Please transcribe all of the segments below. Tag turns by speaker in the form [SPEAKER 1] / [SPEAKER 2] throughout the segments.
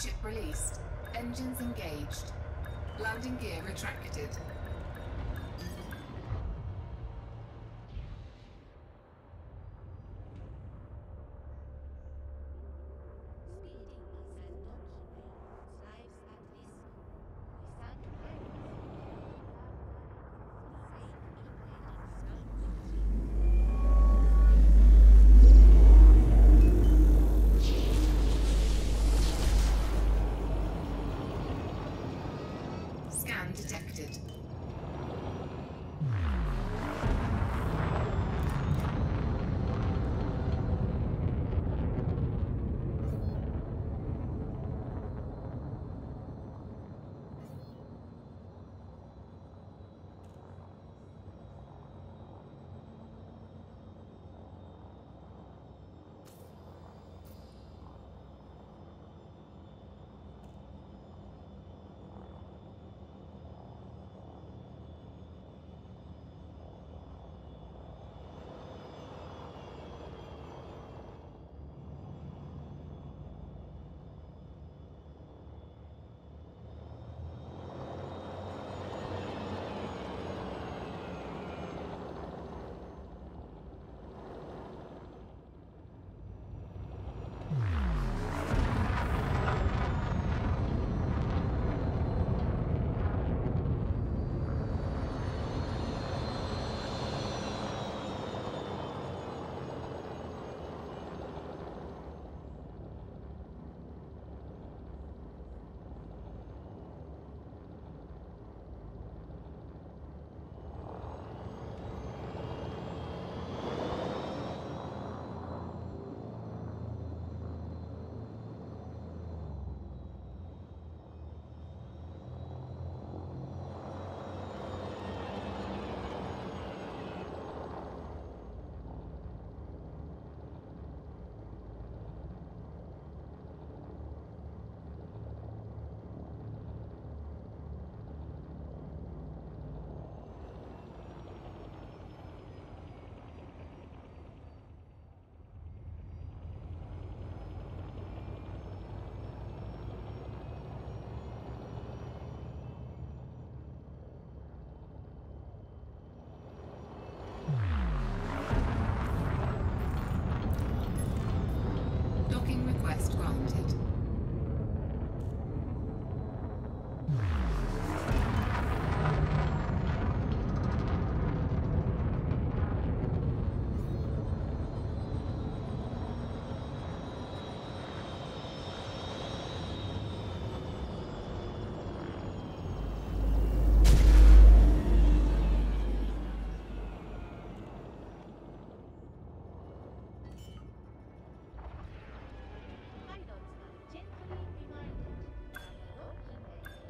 [SPEAKER 1] Ship released. Engines engaged. Landing gear retracted. Scan detected.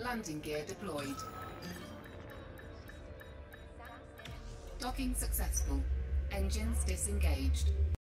[SPEAKER 1] Landing gear deployed. Docking successful. Engines disengaged.